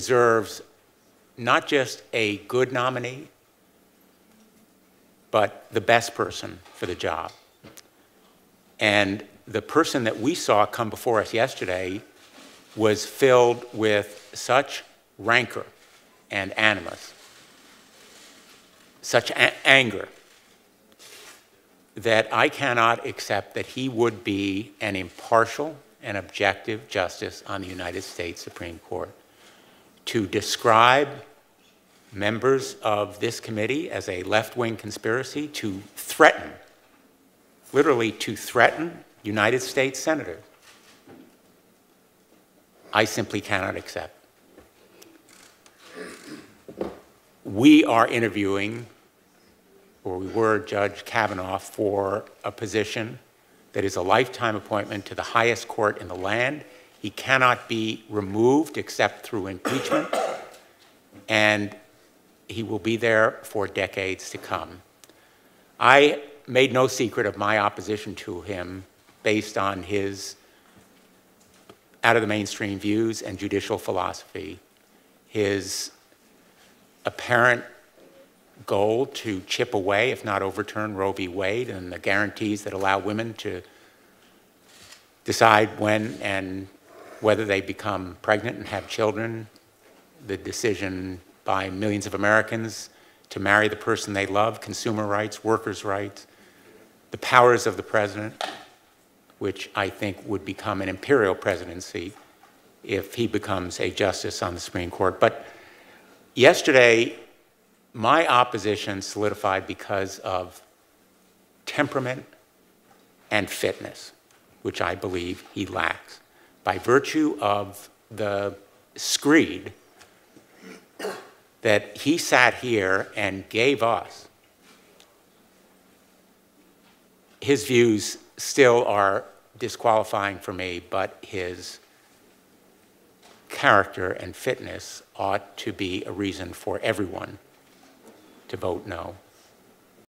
deserves not just a good nominee, but the best person for the job. And the person that we saw come before us yesterday was filled with such rancor and animus, such anger, that I cannot accept that he would be an impartial and objective justice on the United States Supreme Court. To describe members of this committee as a left-wing conspiracy, to threaten, literally to threaten United States senators, I simply cannot accept. We are interviewing, or we were Judge Kavanaugh, for a position that is a lifetime appointment to the highest court in the land. He cannot be removed except through impeachment, and he will be there for decades to come. I made no secret of my opposition to him based on his out of the mainstream views and judicial philosophy, his apparent goal to chip away, if not overturn Roe v. Wade and the guarantees that allow women to decide when and whether they become pregnant and have children, the decision by millions of Americans to marry the person they love, consumer rights, workers' rights, the powers of the president, which I think would become an imperial presidency if he becomes a justice on the Supreme Court. But yesterday, my opposition solidified because of temperament and fitness, which I believe he lacks. By virtue of the screed that he sat here and gave us, his views still are disqualifying for me, but his character and fitness ought to be a reason for everyone to vote no.